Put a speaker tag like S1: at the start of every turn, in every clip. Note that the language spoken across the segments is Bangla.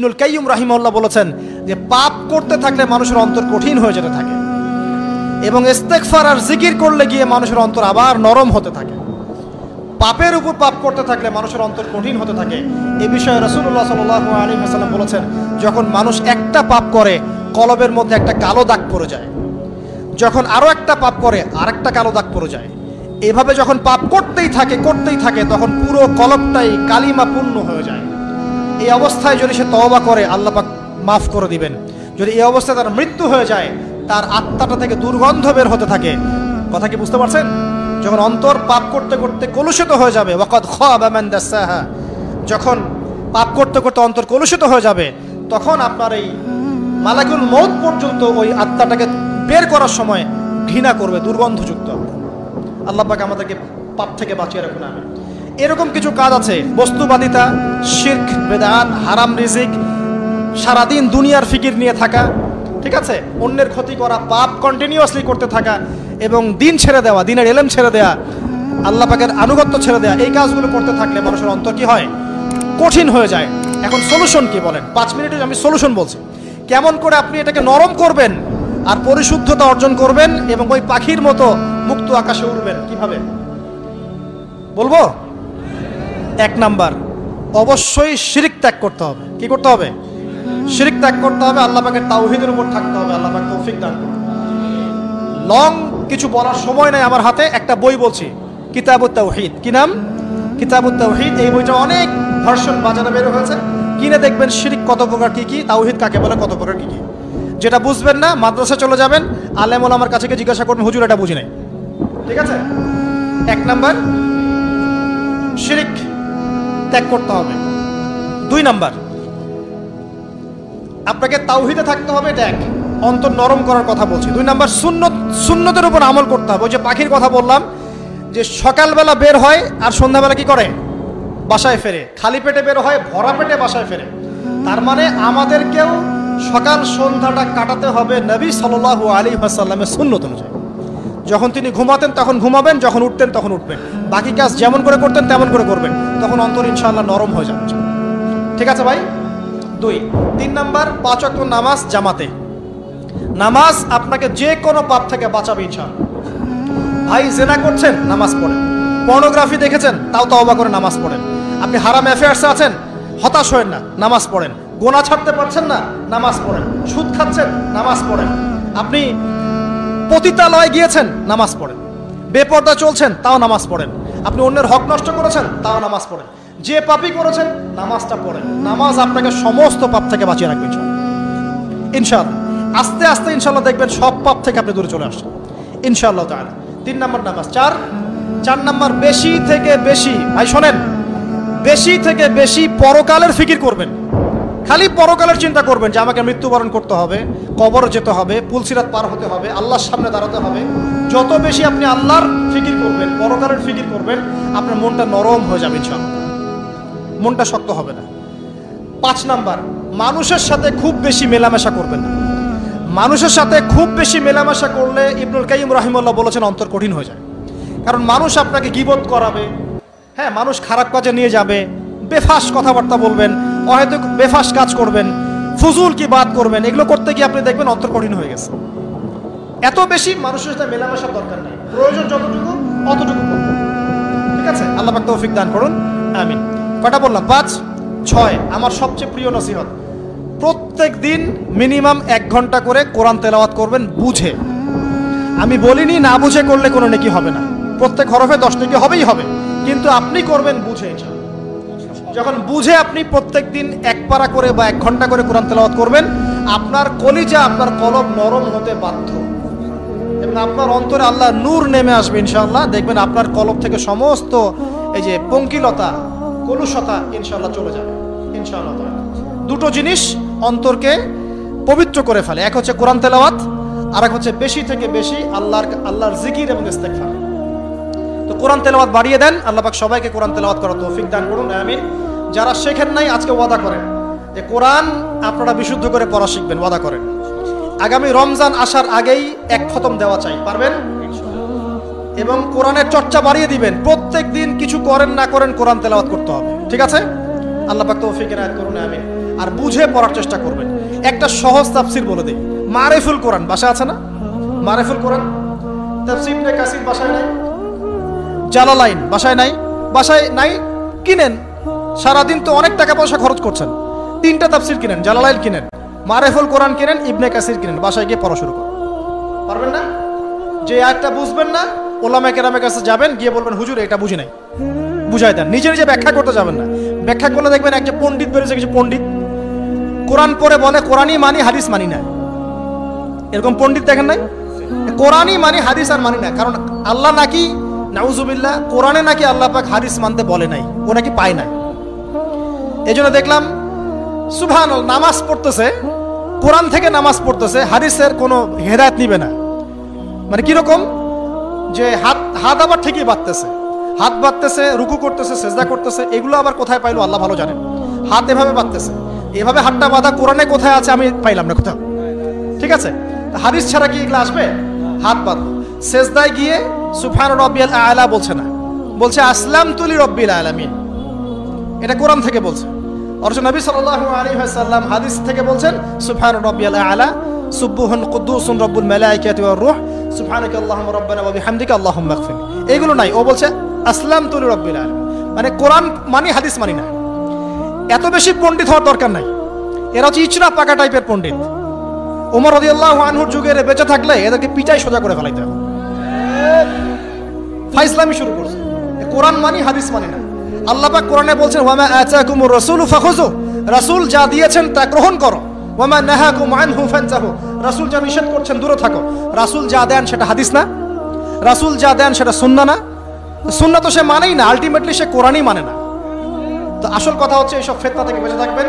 S1: ইবনুল কাইয়ুম রাহিমউল্লাহ বলেছেন যে, পাপ করতে থাকলে মানুষের অন্তর কঠিন হয়ে যেতে থাকে এবং ইস্তেগফার আর জিকির করলে গিয়ে মানুষের অন্তর আবার নরম হতে থাকে। পাপের উপর পাপ করতে থাকলে মানুষের অন্তর কঠিন হতে থাকে। এ বিষয়ে রসুল্লাহ সাল আলী হাসাল্লাম বলেছেন, যখন মানুষ একটা পাপ করে, কলবের মধ্যে একটা কালো দাগ পড়ে যায়। যখন আরও একটা পাপ করে, আরেকটা কালো দাগ পড়ে যায়। এভাবে যখন পাপ করতেই থাকে করতেই থাকে, তখন পুরো কলবটাই কালিমা পূর্ণ হয়ে যায়। এই অবস্থায় যদি সে তওবা করে, আল্লাহ পাক মাফ করে দিবেন। যদি এই অবস্থায় তার মৃত্যু হয়ে যায়, তার আত্মাটা থেকে দুর্গন্ধ বের হতে থাকে। কথা কি বুঝতে পারছেন? যখন অন্তর পাপ করতে করতে কলুষিত হয়ে যাবে, ওয়াকাদ দাসাহা, যখন পাপ করতে করতে অন্তর কলুষিত হয়ে যাবে, তখন আপনার এই মালাকুল মৌত পর্যন্ত ওই আত্মাটাকে বের করার সময় ঘৃণা করবে, দুর্গন্ধযুক্ত আল্লাহ পাক আমাদেরকে পাপ থেকে বাঁচিয়ে রাখুন আমি এরকম কিছু কাজ আছে। বস্তুবাদিতা, শির্ক, বেদাত, হারাম রিজিক, সারাদিন দুনিয়ার ফিকির নিয়ে থাকা, ঠিক আছে? অন্যের ক্ষতি করা, পাপ কন্টিনিউয়াসলি করতে থাকা এবং দিন ছেড়ে দেওয়া, দিনের এলেম ছেড়ে দেওয়া আল্লাহ পাকের আনুগত্য ছেড়ে দেওয়া এই কাজগুলো করতে থাকলে মানুষের অন্তর কি হয়? কঠিন হয়ে যায়। এখন সলিউশন কি বলেন? পাঁচ মিনিটে আমি সলিউশন বলছি। কেমন করে আপনি এটাকে নরম করবেন আর পরিশুদ্ধতা অর্জন করবেন এবং ওই পাখির মতো মুক্ত আকাশে উড়বেন? কীভাবে? বলব? এক নাম্বার, অবশ্যই শিরিক ত্যাগ করতে হবে। কি করতে হবে? শিরিক ত্যাগ করতে হবে, আল্লাহ পাকের তাওহিদের উপর থাকতে হবে, আল্লাহ পাক তৌফিক দান করুন। লং কিছু বলার সময় নাই আমার হাতে, একটা বই বলছি, কিতাবুত তাওহিদ। কি নাম? কিতাবুত তাওহিদ। এই বইটা অনেক ভার্সন বাজারে বের হয়েছে। কিনে দেখবেন শিরিক কত প্রকার কি কি, তাওহিদ কাকে বলে, কত প্রকার কি কি। যেটা বুঝবেন না, মাদ্রাসা চলে যাবেন আলেমুল আমার কাছে গিয়ে জিজ্ঞাসা করবেন, হুজুর, এটা বুঝি নাই? ঠিক আছে? এক নাম্বার, শিরিক ত্যাগ করতে হবে। দুই নাম্বার, আপনাকে তাওহিদে থাকতে হবে এটা এক অন্তর নরম করার কথা বলছি। দুই নাম্বার, সুন্নত, সুন্নতের উপর আমল করতে হবে। ওই যে পাখির কথা বললাম, যে সকালবেলা বের হয় আর সন্ধ্যাবেলা কি করে? বাসায় ফেরে। খালি পেটে বের হয়, ভরা পেটে বাসায় ফেরে। তার মানে আমাদেরকেও সকাল সন্ধ্যাটা কাটাতে হবে নবী সাল্লাল্লাহু আলী আসাল্লামের সুন্নত অনুযায়ী। যখন তিনি ঘুমাতেন, তখন ঘুমাবেন, যখন উঠতেন, তখন উঠবেন। বাকি কাজ যেমন করে করতেন, তেমন করে করবেন। তখন অন্তর ইনশাআল্লাহ নরম হয়ে যাবে ঠিক আছে ভাই? দুই। তিন নাম্বার, পাঁচ অক্ট নামাজ জামাতে। নামাজ আপনাকে যে কোনো পাপ থেকে বাঁচাবে ইনশাআল্লাহ। ভাই, জেনা করছেন, নামাজ পড়েন। পর্নোগ্রাফি দেখেছেন, তাও তওবা করে নামাজ পড়েন। আপনি হারাম অ্যাফেয়ার্সে আছেন, হতাশ হয়েন না, নামাজ পড়েন। গোনা ছাড়তে পারছেন না, নামাজ পড়েন। সুদ খাচ্ছেন, নামাজ পড়েন। আপনি পতিতালয়ে গিয়েছেন, নামাজ পড়েন। বেপর্দা চলছেন, তাও নামাজ পড়েন। আপনি অন্যের হক নষ্ট করেছেন, তাও নামাজ পড়েন। যে পাপই করেছেন, নামাজটা পড়েন। নামাজ আপনাকে সমস্ত পাপ থেকে বাঁচিয়ে রাখবে ইনশাল্লাহ আস্তে আস্তে ইনশাল্লাহ দেখবেন সব পাপ থেকে আপনি দূরে চলে আসছেন। ইনশাআল্লাহ তাহলে তিন নম্বর নামাজ। চার চার নম্বর, বেশি থেকে বেশি, ভাই শোনেন, বেশি থেকে বেশি পরকালের ফিকির করবেন। খালি পরকালের চিন্তা করবেন যে আমাকে মৃত্যুবরণ করতে হবে, কবর যেতে হবে, পুলসিরাত পার হতে হবে, আল্লাহর সামনে দাঁড়াতে হবে। যত বেশি আপনি আল্লাহর ফিকির করবেন, পরকালের ফিকির করবেন, আপনার মনটা নরম হয়ে যাবে ইনশাআল্লাহ। মনটা শক্ত হবে না। পাঁচ নাম্বার, মানুষের সাথে খুব বেশি মেলামেশা করবেন না। মানুষের সাথে খুব বেশি মেলামেশা করলে ইবনুল কাইম রাহিমুল্লাহ বলেছেন, অন্তর কঠিন হয়ে যায়। কারণ মানুষ আপনাকে গিবোধ করাবে হ্যাঁ মানুষ খারাপ কাজে নিয়ে যাবে, বেফাস কথাবার্তা বলবেন হয়তো বেফাস কাজ করবেন, ফুজুল কি বাদ করবেন, এগুলো করতে গিয়ে আপনি দেখবেন অন্তর কঠিন হয়ে গেছে। এত বেশি মানুষের সাথে মেলামেশার দরকার নেই। প্রয়োজন যতটুকু, অতটুকু ঠিক আছে? আল্লাহ পাক তৌফিক দান করুন। আমিন। কটা বললাম? পাঁচ, ছয়। আমার সবচেয়ে প্রিয় নসিহত। প্রত্যেক দিন মিনিমাম এক ঘণ্টা করে কোরআন তেলাওয়াত করবেন, বুঝে। আমি বলিনি না বুঝে করলে কোনো নেকি হবে না। প্রত্যেক হরফে দশ নেকি হবেই হবে। কিন্তু আপনি করবেন, বুঝে। ইনশাআল্লাহ। যখন বুঝে আপনি প্রত্যেক দিন এক পারা করে বা এক ঘণ্টা করে কোরআন তেলাওয়াত করবেন, আপনার কলিজা, আপনার কলম নরম হতে বাধ্য। এবং আপনার অন্তরে আল্লাহ নূর নেমে আসবে ইনশাআল্লাহ। দেখবেন আপনার কলব থেকে সমস্ত এই যে পঙ্কিলতা, কলুষতা ইনশাআল্লাহ চলে যাবে। ইনশাআল্লাহ দুটো জিনিস অন্তরকে পবিত্র করে ফেলে। এক হচ্ছে কোরআন তেলাওয়াত আর এক হচ্ছে বেশি থেকে বেশি আল্লাহর আল্লাহর জিকির এবং ইস্তেগফার। তো কোরআন তেলাওয়াত বাড়িয়ে দেন। আল্লাহ পাক সবাইকে কোরআন তেলাওয়াত করার তৌফিক দান করুন, আমিন। যারা শেখেন নাই, আজকে ওয়াদা করেন যে কোরআন আপনারা বিশুদ্ধ করে পড়া শিখবেন, ওয়াদা করেন। আগামী রমজান আসার আগেই এক খতম দেওয়া চাই, পারবেন? এবং কোরআনের চর্চা বাড়িয়ে দিবেন। প্রত্যেক দিন কিছু করেন, না করেন, কোরআন তেলাওয়াত করতে হবে। ঠিক আছে? আল্লাহ পাক তৌফিক এনায়েত করুন, আমিন। আর বুঝে পড়ার চেষ্টা করবেন। একটা সহজ তাফসির বলে দিই। মারেফুল কোরআন বাসা আছে না? মারেফুল কোরআন? তাফসির কাসির বাসায় নাই? জালালাইন বাসায় নাই বাসায় নাই, কিনেন। সারাদিন তো অনেক টাকা পয়সা খরচ করছেন। তিনটা তাফসির কিনেন জালালাইন কিনেন, মারেফুল কোরআন কিনেন, ইবনে কাসির কিনেন, বাসায় গিয়ে পড়া শুরু করেন। পারবেন না? যে একটা বুঝবেন না ওলামা কেরামের কাছে যাবেন, গিয়ে বলবেন, হুজুর, এটা বুঝি নাই। বুঝাই দেন। নিজে নিজে ব্যাখ্যা করতে যাবেন না। ব্যাখ্যা করলে দেখবেন একটা পণ্ডিত বেরোছে কিছু পণ্ডিত। কোরআন পরে বলে, কোরআনই মানি, হাদিস মানি না। এরকম পণ্ডিত দেখেন নাই? কোরআনই মানি, হাদিস আর মানি না। কারণ আল্লাহ নাকি নাউজুবিল্লাহ, কোরআনে নাকি আল্লাহ পাক হাদিস মানতে বলে নাই, ও নাকি পায় নাই। এই জন্য দেখলাম সুভান নামাজ পড়তেছে, কোরআন থেকে নামাজ পড়তেছে, হাদিসের কোনো হেদায়ত নিবে না। মানে কীরকম? যে হাত হাত আবার ঠিকই বাঁধতেছে, হাত বাঁধতেছে, রুকু করতেছে, সেজদা করতেছে, এগুলো আবার কোথায় পাইলো আল্লাহ ভালো জানেন। হাত এভাবে বাঁধতেছে, এভাবে হাতটা বাঁধা কোরআনে কোথায় আছে আমি পাইলাম না কোথাও। ঠিক আছে? হাদিস ছাড়া কি এগুলো আসবে? হাত বাঁধলো সেজদায় গিয়ে সুফান রব্বিয়াল আলা বলছে না। বলছে আসলাম তুলি রব্বিল আলামিন। এটা কোরআন থেকে বলছে। অথচ নবী সাল্লাল্লাহু আলাইহি সাল্লাম হাদিস থেকে বলছেন সুবহান রাব্বিয়াল আলা, সুবহুন কুদ্দুসুন রব্বুল মালাইকাতি ওয়ার রূহ। সুবহানাকা আল্লাহুম্মা রাব্বানা ওয়া বিহামদিকা আল্লাহুম্মা ইগফির। এইগুলো নাই। ও বলছে আসলাম তুলি রব্বিল আলামিন। মানে কোরআন মানি, হাদিস মানি না। এত বেশি পণ্ডিত হওয়ার দরকার নাই। এরা হচ্ছে ইচড়া পাকা টাইপের পণ্ডিত। ওমর রাদিয়াল্লাহু আনহুর যুগে বেঁচে থাকলে এদেরকে পিটাই সোজা করে ফেলাইতে হবে। ফাইসলামি শুরু করছে। কোরআন মানি, হাদিস মানি না। আল্লাহ পাক কোরআনে বলছেন ওয়ামা আতাকুমুর রাসূলু ফাখুযু। রাসূল যা দিয়েছেন তা গ্রহণ করো। ওয়ামা নাহাকুম আনহু ফানতাহু। রাসূল যা নিষেধ করছেন, দূরে থাকো। রাসূল যা দেন সেটা হাদিস না। রাসূল যা দেন সেটা সুন্নাহ না। সুন্নাহ তো সে মানেই না আলটিমেটলি সে কোরআনই মানে না। তো আসল কথা হচ্ছে, এইসব ফেতনা থেকে বেঁচে থাকবেন।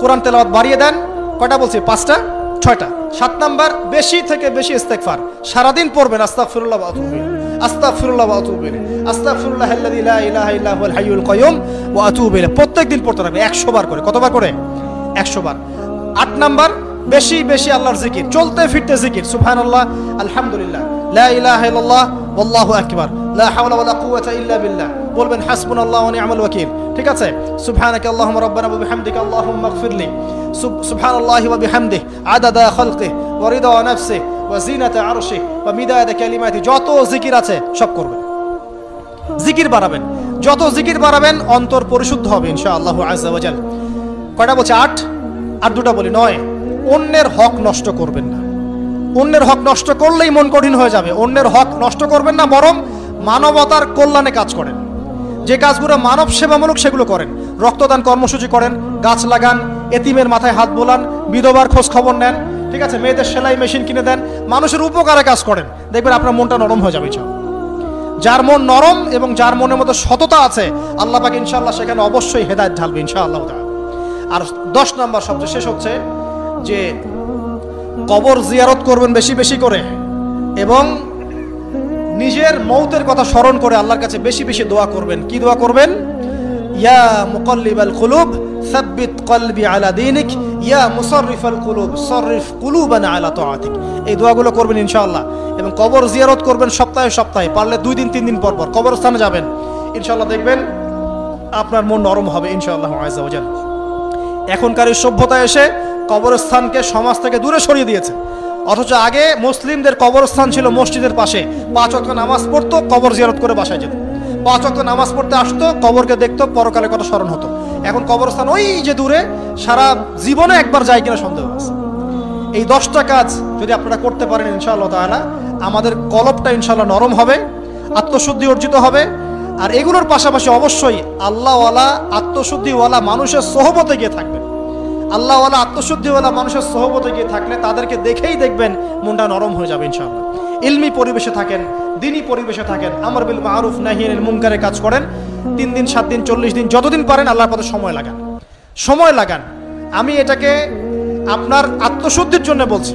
S1: কোরআন তেলাওয়াত বাড়িয়ে দেন। কয়টা বলছি? পাঁচটা? ছয়টা। সাত নাম্বার, বেশি থেকে বেশি ইস্তেগফার। সারাদিন পড়বেন, আস্তাগফিরুল্লাহ ওয়া আতুবু ইলাইহি। আস্তাগফিরুল্লাহ ওয়া আতুবু ইলাইহি। আস্তাগফিরুল্লাহ আল্লাযী লা ইলাহা ইল্লা হুয়াল হাইয়ুল কাইয়ুম ওয়া আতুবু ইলাইহি। প্রত্যেকদিন পড়তে থাকবে 100 বার করে। কতবার করে? 100 বার। আট নাম্বার, বেশি বেশি আল্লাহর জিকির। চলতে ফিরতে জিকির। সুবহানাল্লাহ, আলহামদুলিল্লাহ। লা ইলাহা ইল্লাল্লাহ, ওয়াল্লাহু আকবার। লা হাওলা ওয়ালা কুওয়াতা ইল্লা বিল্লাহ। বলবেন, হাসবুনাল্লাহু ওয়া নি'মাল ওয়াকিল। ঠিক আছে? সুবহানাকা আল্লাহুম্মা রাব্বানা ওয়া বিহামদিকা আল্লাহুম্মা ইগফিরলি। সুবহানাল্লাহি ওয়া বিহামদিহি, আদাদা খালকিহি ওয়া রিদা নাফসিহি ওয়া জিনাতা আরশিহি ওয়া মিদাদা কালিমাতিহি যত জিকির আছে সব করবেন। জিকির বাড়াবেন। যত জিকির বাড়াবেন, অন্তর পরিশুদ্ধ হবে ইনশাআল্লাহ আজ্জা ওয়াজাল কয়টা বলছে? আট? আর দুটা বলি, নয়। অন্যের হক নষ্ট করবেন না। অন্যের হক নষ্ট করলেই মন কঠিন হয়ে যাবে। অন্যের হক নষ্ট করবেন না, বরং মানবতার কল্যাণে কাজ করেন। যে কাজগুলো মানব সেবামূলক সেগুলো করেন। রক্তদান কর্মসূচি করেন, গাছ লাগান, এতিমের মাথায় হাত বোলান, বিধবার খোঁজ খবর নেন, ঠিক আছে? মেয়েদের সেলাই মেশিন কিনে দেন, মানুষের উপকারে কাজ করেন। দেখবেন আপনার মনটা নরম হয়ে যাবে। যার মন নরম এবং যার মনের মতো সততা আছে, আল্লাহ পাক ইনশাল্লাহ সেখানে অবশ্যই হেদায়ত ঢালবে, ইনশাআল্লাহ আর দশ নম্বর সবচেয়ে শেষ হচ্ছে যে, কবর জিয়ারত করবেন বেশি বেশি করে এবং নিজের মৌতের কথা স্মরণ করে আল্লাহর কাছে বেশি বেশি দোয়া করবেন। কি দোয়া করবেন? ইয়া মুকাল্লিবাল কুলুব, সাব্বিত কলবি আলা দিনিক, ইয়া মুসাররিফাল কুলুব, সররিফ কুলুবানা আলা তাআতিক। এই দোয়াগুলো করবেন ইনশাআল্লাহ। এবং কবর জিয়ারত করবেন সপ্তাহে সপ্তাহে, পারলে দুই দিন, তিন দিন পর পর। কবরস্থানে যাবেন। ইনশাআল্লাহ দেখবেন আপনার মন নরম হবে ইনশাআল্লাহ ওয়াজাল এখনকার এই সভ্যতা এসে কবরস্থানকে সমাজ থেকে দূরে সরিয়ে দিয়েছে। অথচ আগে মুসলিমদের কবরস্থান ছিল মসজিদের পাশে। পাঁচ অক্ট নামাজ পড়তো, কবর জিয়ারত করে বাসায় যেত। পাঁচ অক্ট নামাজ পড়তে আসতো, কবরকে দেখতো, পরকালে কত স্মরণ হতো। এখন কবরস্থান ওই যে দূরে, সারা জীবনে একবার যায় কিনা সন্দেহ আছে। এই দশটা কাজ যদি আপনারা করতে পারেন ইনশাআল্লাহ তাআলা, আমাদের কলবটা ইনশাআল্লাহ নরম হবে, আত্মশুদ্ধি অর্জিত হবে। আর এগুলোর পাশাপাশি অবশ্যই আল্লাহওয়ালা, আত্মশুদ্ধিওয়ালা মানুষের সহবতে গিয়ে থাকবেন। আল্লাহওয়ালা আত্মশুদ্ধিওয়ালা মানুষের সহবতে গিয়ে থাকলে তাদেরকে দেখেই দেখবেন মনটা নরম হয়ে যাবে ইনশাআল্লাহ। ইলমি পরিবেশে থাকেন দিনী পরিবেশে থাকেন, আমার বিল মারুফ নাহিয়ানিল মুনকারে কাজ করেন, তিন দিন, সাত দিন, চল্লিশ দিন, যতদিন পারেন আল্লাহর পথে সময় লাগান। সময় লাগান। আমি এটাকে আপনার আত্মশুদ্ধির জন্য বলছি।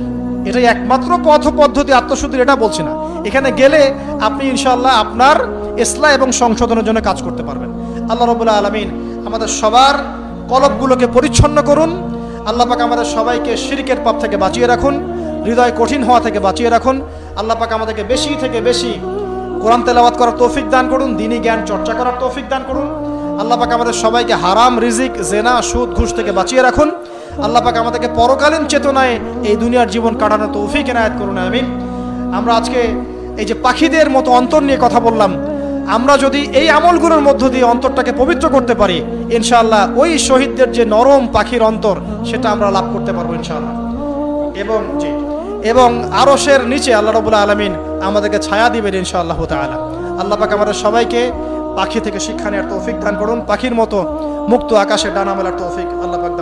S1: এটাই একমাত্র পথ পদ্ধতি আত্মশুদ্ধির, এটা বলছি না। এখানে গেলে আপনি ইনশাআল্লাহ আপনার ইসলাম এবং সংশোধনের জন্য কাজ করতে পারবেন। আল্লাহ রবুল্লাহ আলমিন আমাদের সবার কলবগুলোকে পরিচ্ছন্ন করুন। আল্লাহ পাক আমাদের সবাইকে শিরকের পাপ থেকে বাঁচিয়ে রাখুন, হৃদয় কঠিন হওয়া থেকে বাঁচিয়ে রাখুন। আল্লাহ পাক আমাদেরকে বেশি থেকে বেশি কোরআন তেলাওয়াত করার তৌফিক দান করুন, দিনী জ্ঞান চর্চা করার তৌফিক দান করুন। আল্লাহ পাক আমাদের সবাইকে হারাম, রিজিক, জেনা, সুদ, ঘুষ থেকে বাঁচিয়ে রাখুন। আল্লাহ পাক আমাদেরকে পরকালীন চেতনায় এই দুনিয়ার জীবন কাটানো তৌফিক এনায়াত করুন, আমিন। আমরা আজকে এই যে পাখিদের মতো অন্তর নিয়ে কথা বললাম আমরা যদি এই আমলগুলোর মধ্য দিয়ে অন্তরটাকে পবিত্র করতে পারি, ইনশাআল্লাহ ওই শহীদদের যে নরম পাখির অন্তর, সেটা আমরা লাভ করতে পারব ইনশাআল্লাহ। এবং জি, এবং আরশের নিচে আল্লাহ রবুল্লা আলমিন আমাদেরকে ছায়া দিবেন ইনশাআল্লাহ তাআলা। আল্লাহ পাক আমাদের সবাইকে পাখি থেকে শিক্ষা নেওয়ার তৌফিক দান করুন, পাখির মতো মুক্ত আকাশে ডানা মেলার তৌফিক আল্লাহ পাক